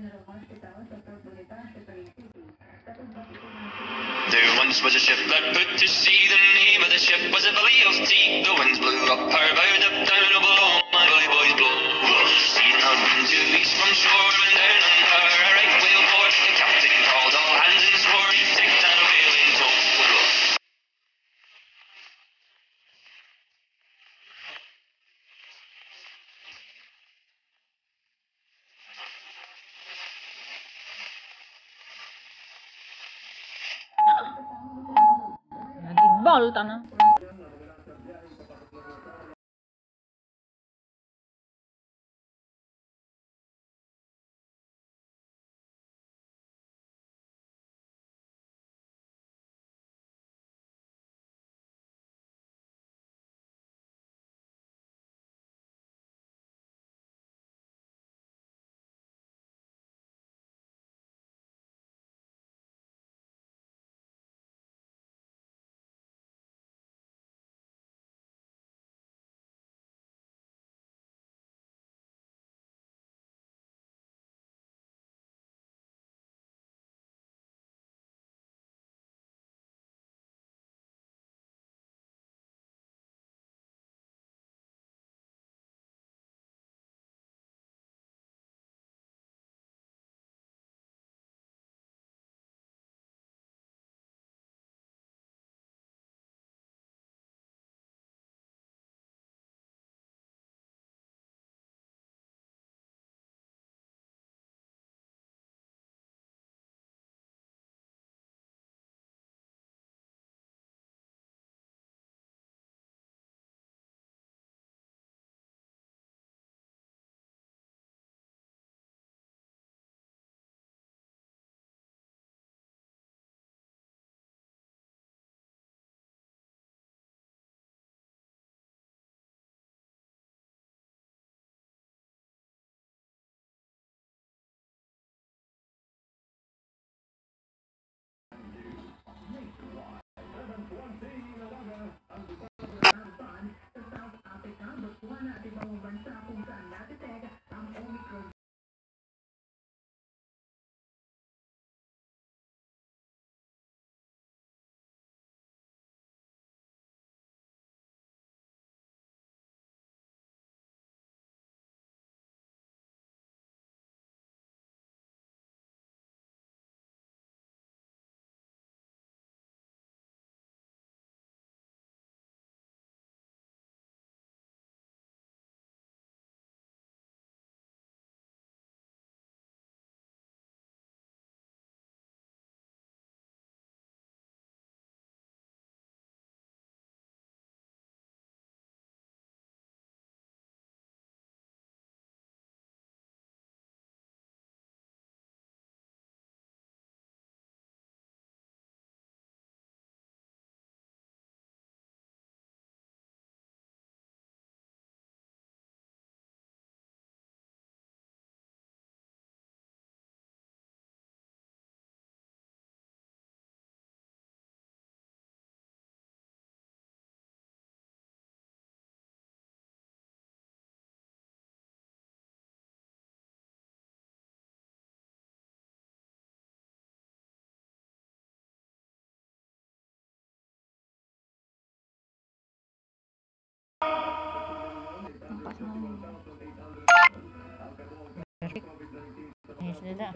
There once was a ship that put to sea. The name of the ship was a Billy of tea. The winds blew up her bow, up down, oh blow, my valley boys blow. Seen her to east from shore. valdana Perfect. Ayos na na.